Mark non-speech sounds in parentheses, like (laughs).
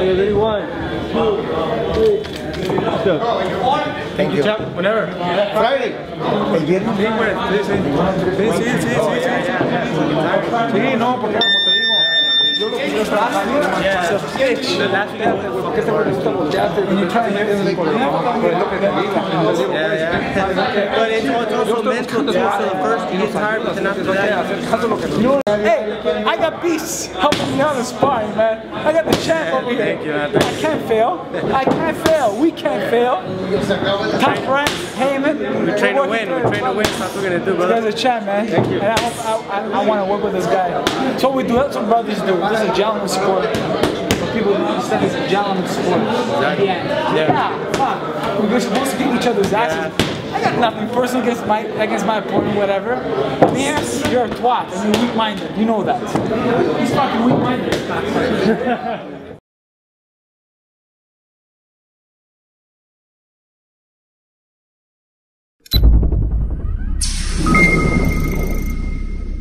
Ready, ready, one, two, three. Let's. Thank you. Chap, whenever. Friday. El viernes. Sí, güey, sí, sí. Sí, sí, sí, sí, sí. Sí, no, porque trabajar. ¿Por qué te gusta voltearte? Y try and make it por lo que te digo. Yeah, yeah. But it's also mental too. So the first you get tired, but then after that, You know, hey, I got beasts helping me out the sparring, man. I got the champ over here. Thank you. I can't fail. I can't fail. We can't fail. Top rank, Heyman. We train to win. We train to win. That's what we're gonna do, This guy's a champ, man. Thank you. And I hope I, I, I want to work with this guy. That's what we do. That's what brothers do. This is a gentleman sport. People understand is a gentleman sport. Exactly. Yeah. Yeah. Yeah. Fuck. We're supposed to kick each other's asses. I got nothing personal against my against my opponent, whatever. Man, you're a twat and you're weak-minded. You know that. He's fucking weak-minded. (laughs)